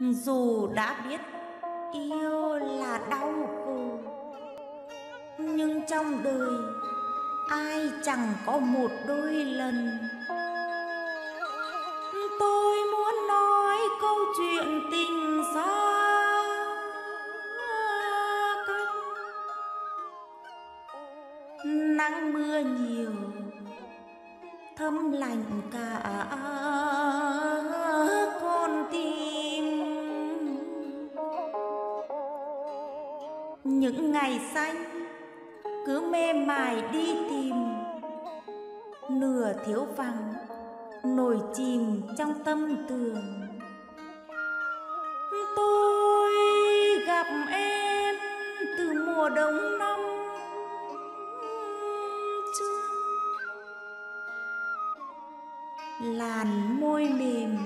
dù đã biết yêu là đau khổ, nhưng trong đời ai chẳng có một đôi lần. Tôi muốn nói câu chuyện tình xa cách. Nắng mưa nhiều, thấm lạnh cả những ngày xanh, cứ mê mài đi tìm. Nửa thiếu vắng, nổi chìm trong tâm tường. Tôi gặp em từ mùa đông năm trước. Làn môi mềm